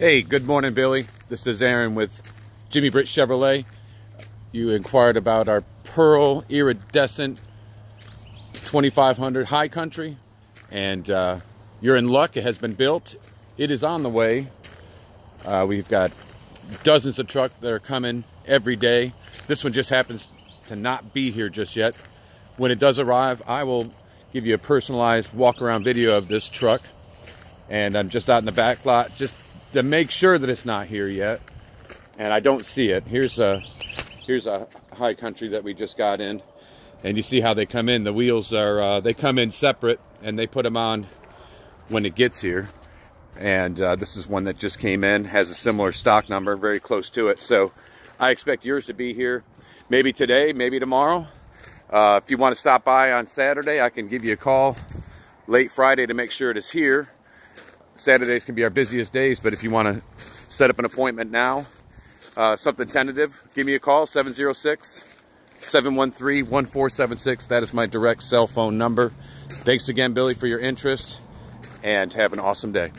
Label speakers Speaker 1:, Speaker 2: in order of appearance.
Speaker 1: Hey, good morning, Billy. This is Aaron with Jimmy Britt Chevrolet. You inquired about our Pearl Iridescent 2500 High Country, and uh, you're in luck. It has been built. It is on the way. Uh, we've got dozens of trucks that are coming every day. This one just happens to not be here just yet. When it does arrive, I will give you a personalized walk around video of this truck. And I'm just out in the back lot, just to make sure that it's not here yet. And I don't see it. Here's a here's a high country that we just got in. And you see how they come in. The wheels are, uh, they come in separate and they put them on when it gets here. And uh, this is one that just came in, has a similar stock number, very close to it. So I expect yours to be here maybe today, maybe tomorrow. Uh, if you want to stop by on Saturday, I can give you a call late Friday to make sure it is here. Saturdays can be our busiest days, but if you want to set up an appointment now, uh, something tentative, give me a call, 706-713-1476. That is my direct cell phone number. Thanks again, Billy, for your interest, and have an awesome day.